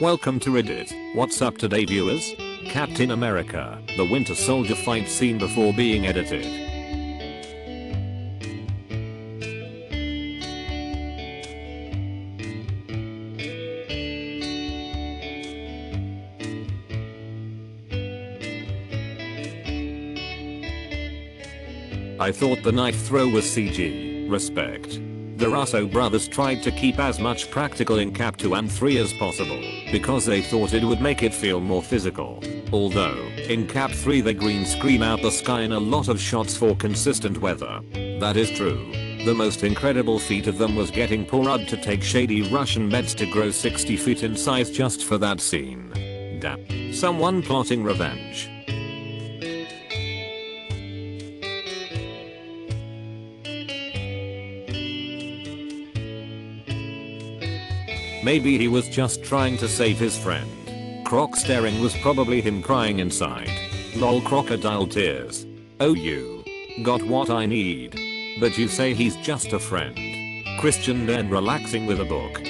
Welcome to Reddit. What's up today viewers? Captain America, the Winter Soldier fight scene before being edited. I thought the knife throw was CG, respect. The Russo brothers tried to keep as much practical in Cap 2 and 3 as possible, because they thought it would make it feel more physical. Although, in Cap 3 they green screen out the sky in a lot of shots for consistent weather. That is true. The most incredible feat of them was getting Paul Rudd to take shady Russian meds to grow 60 feet in size just for that scene. Damn. Someone plotting revenge. Maybe he was just trying to save his friend. Croc staring was probably him crying inside. Lol crocodile tears. Oh you. Got what I need. But you say he's just a friend. Christian then relaxing with a book.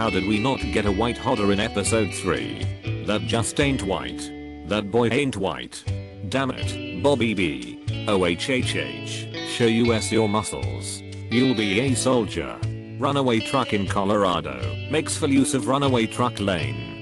How did we not get a white hodder in episode 3? That just ain't white. That boy ain't white. Damn it, Bobby B. OHHH. Show us your muscles. You'll be a soldier. Runaway truck in Colorado makes full use of runaway truck lane.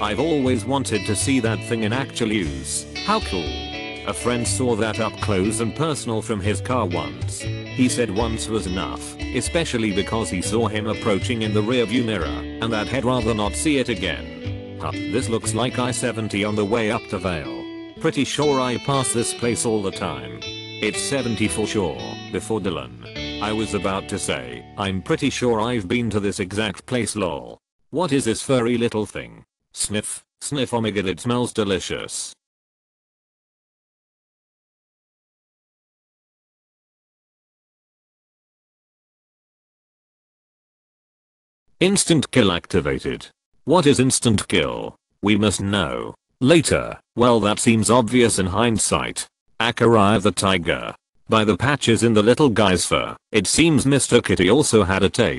I've always wanted to see that thing in actual use. How cool. A friend saw that up close and personal from his car once. He said once was enough, especially because he saw him approaching in the rearview mirror, and that he'd rather not see it again. Huh, this looks like I-70 on the way up to Vail. Pretty sure I pass this place all the time. It's 70 for sure, before Dillon. I was about to say, I'm pretty sure I've been to this exact place lol. What is this furry little thing? Sniff, sniff god it smells delicious. Instant kill activated. What is instant kill? We must know. Later, well that seems obvious in hindsight. Akariya the tiger. By the patches in the little guy's fur, it seems Mr. Kitty also had a taste.